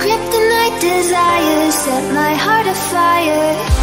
Kryptonite desires set my heart afire.